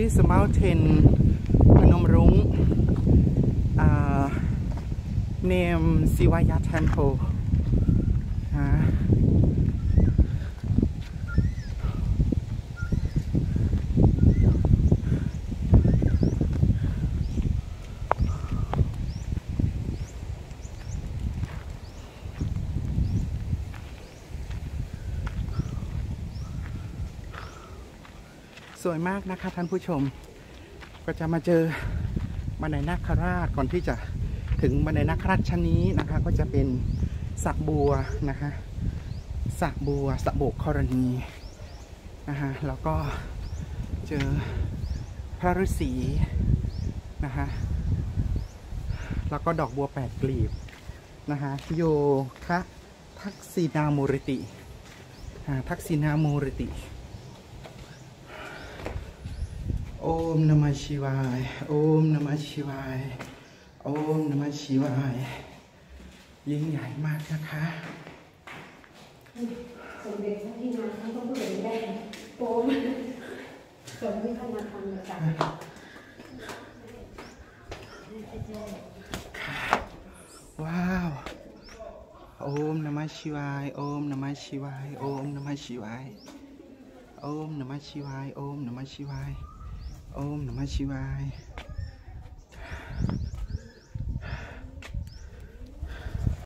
this mountain พนมรุ้ง uh, name Siwaya Temple สวยมากนะคะท่านผู้ชม ก็จะมาเจอบันไดนาคราชก่อนที่จะถึงบันไดนาคราชชั้นนี้นะคะ ก็จะเป็นสระบัวนะคะสระบัวสระโบกครณีนะคะแล้วก็เจอพระฤาษีนะคะแล้วก็ดอกบัวแปดกลีบนะคะโยคะทักษินามูริติทักษินามูริติ โอมนมชิวาย โอมนมชิวาย โอมนมชิวาย ยิ่งใหญ่มากนะคะสมเด็จพระที่นางท่านก็พูดอย่างนี้ได้นะโปมสมที่ท่านมาทำเลยจ้ะว้าว โอมนมชิวาย โอมนมชิวาย โอมนมชิวาย โอมนมชิวาย โอมนมชิวาย โอมนมชิวาย